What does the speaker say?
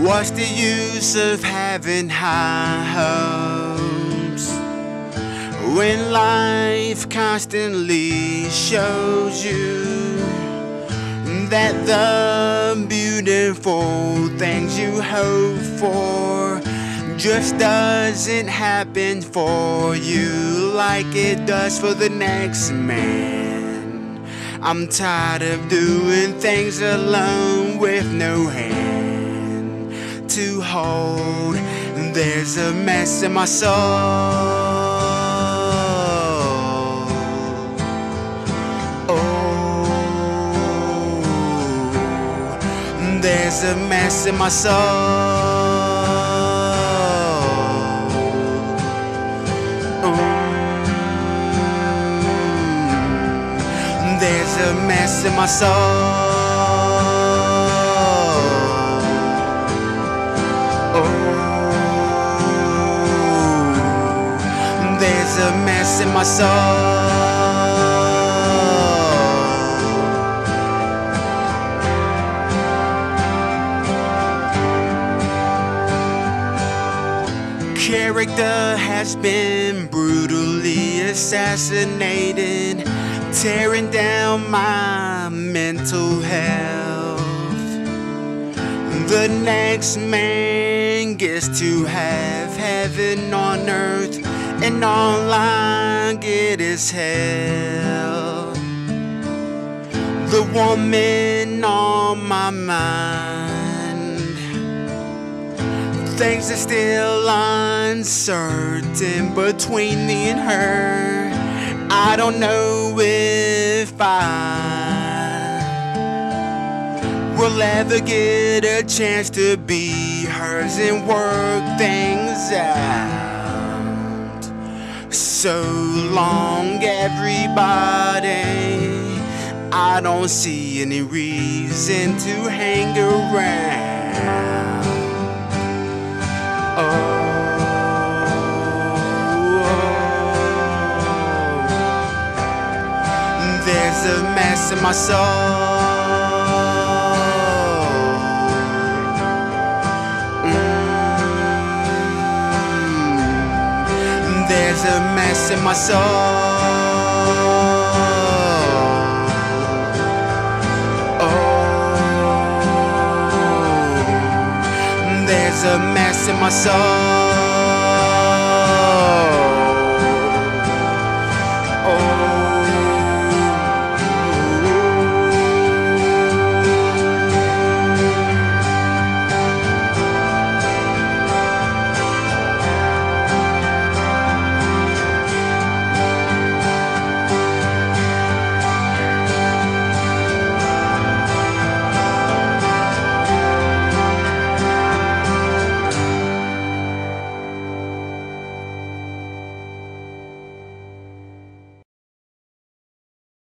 What's the use of having high hopes when life constantly shows you that the beautiful things you hope for just doesn't happen for you like it does for the next man? I'm tired of doing things alone with no hand to hold. There's a mess in my soul. Oh, there's a mess in my soul. Oh, there's a mess in my soul. There's a mess in my soul. Character has been brutally assassinated, tearing down my mental health. The next man gets to have heaven on earth, and all I get is hell. The woman on my mind. Things are still uncertain between me and her. I don't know if I will ever get a chance to be hers and work things out. So long, everybody. I don't see any reason to hang around. Oh, oh. there's a mess in my soul. There's a mess in my soul. Oh, there's a mess in my soul.